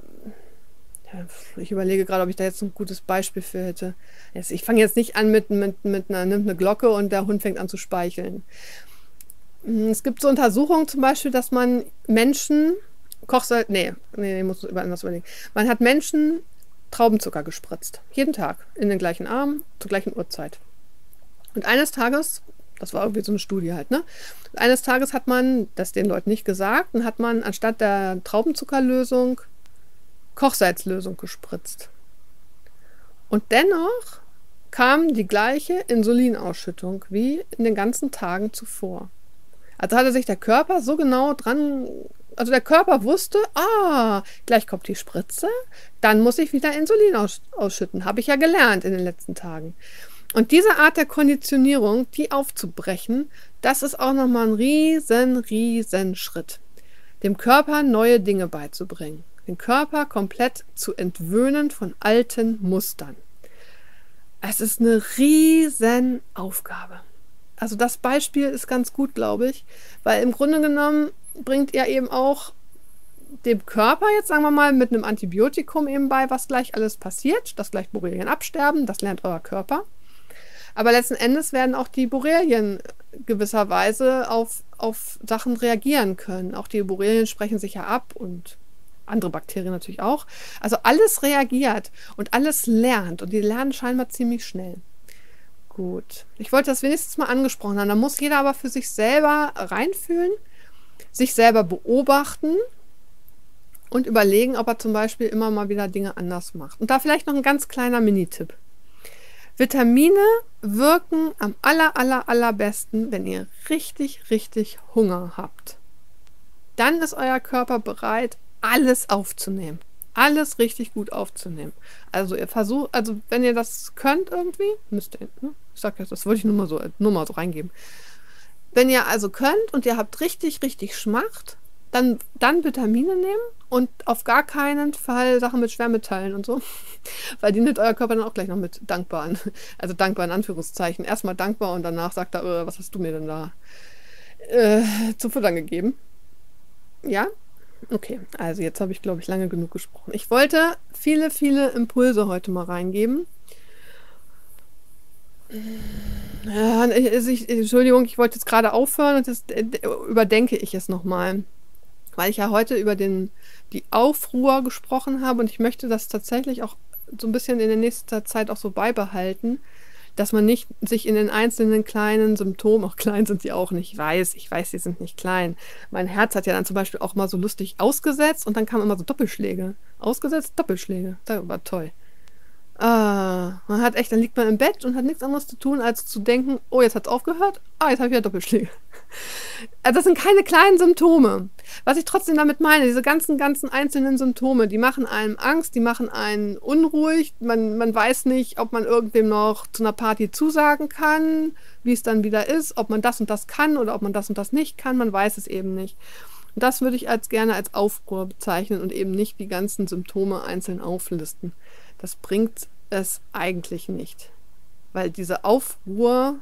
ich überlege gerade, ob ich da jetzt ein gutes Beispiel für hätte. Ich fange jetzt nicht an mit, mit, mit einer, nimmt eine Glocke und der Hund fängt an zu speicheln. Hm, es gibt so Untersuchungen zum Beispiel, dass man Menschen, Kochsalz, nee, nee, ich muss anders überlegen. Man hat Menschen Traubenzucker gespritzt. Jeden Tag. In den gleichen Arm, zur gleichen Uhrzeit. Und eines Tages, das war irgendwie so eine Studie halt, ne? Eines Tages hat man, das den Leuten nicht gesagt, und hat man anstatt der Traubenzuckerlösung Kochsalzlösung gespritzt. Und dennoch kam die gleiche Insulinausschüttung wie in den ganzen Tagen zuvor. Also hatte sich der Körper so genau dran, also der Körper wusste, ah, gleich kommt die Spritze, dann muss ich wieder Insulin aus, ausschütten. Habe ich ja gelernt in den letzten Tagen. Und diese Art der Konditionierung, die aufzubrechen, das ist auch nochmal ein riesen, riesen Schritt. Dem Körper neue Dinge beizubringen. Den Körper komplett zu entwöhnen von alten Mustern. Es ist eine riesen Aufgabe. Also das Beispiel ist ganz gut, glaube ich, weil im Grunde genommen bringt ihr eben auch dem Körper jetzt, sagen wir mal, mit einem Antibiotikum eben bei, was gleich alles passiert, dass gleich Borrelien absterben, das lernt euer Körper. Aber letzten Endes werden auch die Borrelien gewisserweise auf, auf Sachen reagieren können. Auch die Borrelien sprechen sich ja ab und andere Bakterien natürlich auch. Also alles reagiert und alles lernt und die lernen scheinbar ziemlich schnell. Gut. Ich wollte das wenigstens mal angesprochen haben. Da muss jeder aber für sich selber reinfühlen, sich selber beobachten und überlegen, ob er zum Beispiel immer mal wieder Dinge anders macht. Und da vielleicht noch ein ganz kleiner Minitipp. Vitamine wirken am aller, aller, allerbesten, wenn ihr richtig, richtig Hunger habt. Dann ist euer Körper bereit, alles aufzunehmen alles richtig gut aufzunehmen. Also ihr versucht, also wenn ihr das könnt irgendwie, müsst ihr, ne? ich sag jetzt, das wollte ich nur mal so, nur mal so reingeben. Wenn ihr also könnt und ihr habt richtig, richtig Schmacht, dann, dann Vitamine nehmen und auf gar keinen Fall Sachen mit Schwermetallen und so, weil die nimmt euer Körper dann auch gleich noch mit dankbar an. Also dankbar in Anführungszeichen. Erstmal dankbar und danach sagt er, äh, was hast du mir denn da äh, zu futtern gegeben? Ja, Okay, also jetzt habe ich, glaube ich, lange genug gesprochen. Ich wollte viele, viele Impulse heute mal reingeben. Also Entschuldigung, ich wollte jetzt gerade aufhören und jetzt äh, überdenke ich es nochmal. Weil ich ja heute über den, die Aufruhr gesprochen habe und ich möchte das tatsächlich auch so ein bisschen in der nächsten Zeit auch so beibehalten dass man nicht sich in den einzelnen kleinen Symptomen, auch klein sind die auch nicht, ich weiß, ich weiß, die sind nicht klein. Mein Herz hat ja dann zum Beispiel auch mal so lustig ausgesetzt und dann kamen immer so Doppelschläge. Ausgesetzt, Doppelschläge. Das war toll. Ah, man hat echt, dann liegt man im Bett und hat nichts anderes zu tun, als zu denken, oh, jetzt hat es aufgehört. Ah, jetzt habe ich ja Doppelschläge. Also das sind keine kleinen Symptome. Was ich trotzdem damit meine, diese ganzen, ganzen einzelnen Symptome, die machen einem Angst, die machen einen unruhig. Man, man weiß nicht, ob man irgendwem noch zu einer Party zusagen kann, wie es dann wieder ist, ob man das und das kann oder ob man das und das nicht kann. Man weiß es eben nicht. Und das würde ich als gerne als Aufruhr bezeichnen und eben nicht die ganzen Symptome einzeln auflisten. Das bringt es eigentlich nicht. Weil diese Aufruhr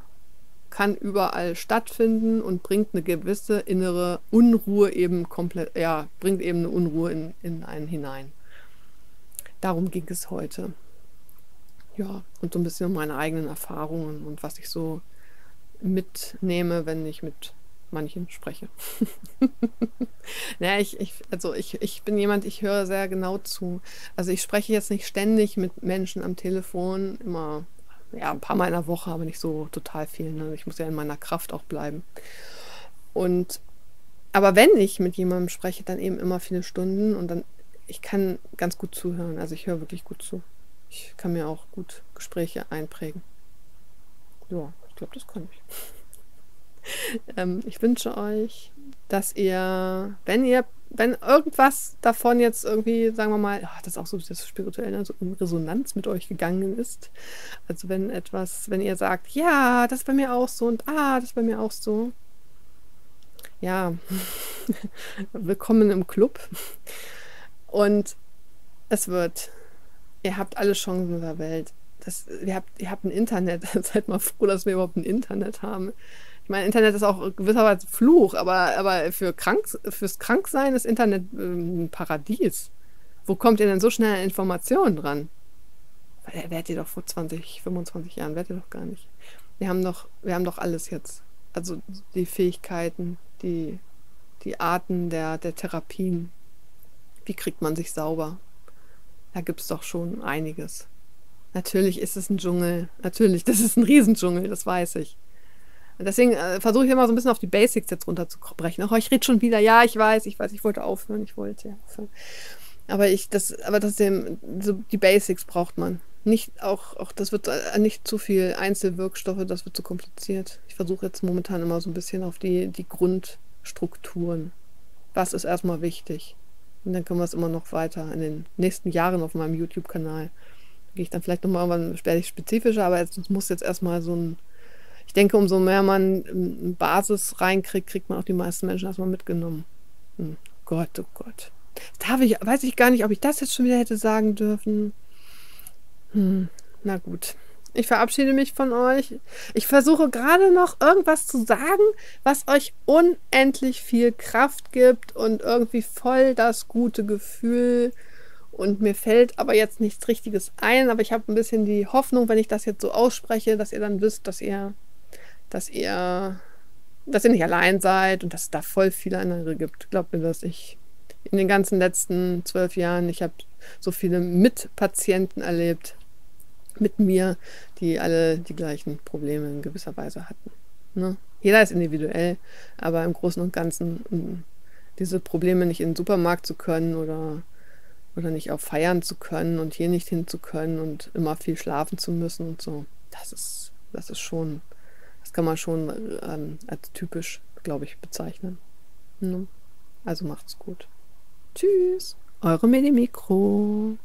kann überall stattfinden und bringt eine gewisse innere Unruhe eben komplett, ja, bringt eben eine Unruhe in, in einen hinein. Darum ging es heute. Ja, und so ein bisschen um meine eigenen Erfahrungen und was ich so mitnehme, wenn ich mit manchen spreche. naja, ich, ich, also ich, ich bin jemand, ich höre sehr genau zu. Also ich spreche jetzt nicht ständig mit Menschen am Telefon, immer ja, ein paar Mal in der Woche, aber nicht so total viel. Ne? Ich muss ja in meiner Kraft auch bleiben. Und aber wenn ich mit jemandem spreche, dann eben immer viele Stunden und dann, ich kann ganz gut zuhören. Also ich höre wirklich gut zu. Ich kann mir auch gut Gespräche einprägen. Ja, ich glaube, das kann ich. ähm, ich wünsche euch, dass ihr, wenn ihr, wenn irgendwas davon jetzt irgendwie, sagen wir mal, ach, das ist auch so das Spirituelle, so in Resonanz mit euch gegangen ist. Also wenn etwas, wenn ihr sagt, ja, das ist bei mir auch so und ah, das ist bei mir auch so. ja, willkommen im Club. Und es wird, ihr habt alle Chancen der Welt. Das, ihr, habt, ihr habt ein Internet. Seid mal froh, dass wir überhaupt ein Internet haben. Ich meine, Internet ist auch gewisserweise Fluch, aber, aber für krank, fürs Kranksein ist Internet ähm, ein Paradies. Wo kommt ihr denn so schnell an Informationen dran? Weil wärt ihr doch vor 20, 25 Jahren, wärt ihr doch gar nicht. Wir haben doch, wir haben doch alles jetzt. Also die Fähigkeiten, die, die Arten der, der Therapien. Wie kriegt man sich sauber? Da gibt es doch schon einiges. Natürlich ist es ein Dschungel. Natürlich, das ist ein Riesendschungel, das weiß ich. Deswegen äh, versuche ich immer so ein bisschen auf die Basics jetzt runterzubrechen. Ach, ich rede schon wieder. Ja, ich weiß, ich weiß, ich wollte aufhören, ich wollte aufhören. Aber ich, das, aber trotzdem, so die Basics braucht man. Nicht auch, auch das wird äh, nicht zu viel Einzelwirkstoffe, das wird zu kompliziert. Ich versuche jetzt momentan immer so ein bisschen auf die, die Grundstrukturen. Was ist erstmal wichtig? Und dann können wir es immer noch weiter in den nächsten Jahren auf meinem YouTube-Kanal. Gehe ich dann vielleicht nochmal irgendwann spezifischer, aber es muss jetzt erstmal so ein ich denke, umso mehr man eine Basis reinkriegt, kriegt man auch die meisten Menschen erstmal mitgenommen. Hm. Gott, oh Gott. Darf ich, weiß ich gar nicht, ob ich das jetzt schon wieder hätte sagen dürfen. Hm. Na gut. Ich verabschiede mich von euch. Ich versuche gerade noch irgendwas zu sagen, was euch unendlich viel Kraft gibt und irgendwie voll das gute Gefühl. Und mir fällt aber jetzt nichts Richtiges ein, aber ich habe ein bisschen die Hoffnung, wenn ich das jetzt so ausspreche, dass ihr dann wisst, dass ihr dass ihr, dass ihr nicht allein seid und dass es da voll viele andere gibt. Glaubt mir das. Ich in den ganzen letzten zwölf Jahren, ich habe so viele Mitpatienten erlebt mit mir, die alle die gleichen Probleme in gewisser Weise hatten. Ne? Jeder ist individuell, aber im Großen und Ganzen diese Probleme nicht in den Supermarkt zu können oder, oder nicht auf Feiern zu können und hier nicht hin zu können und immer viel schlafen zu müssen und so, das ist, das ist schon das kann man schon ähm, als typisch, glaube ich, bezeichnen. Ne? Also macht's gut. Tschüss, eure Medimikro.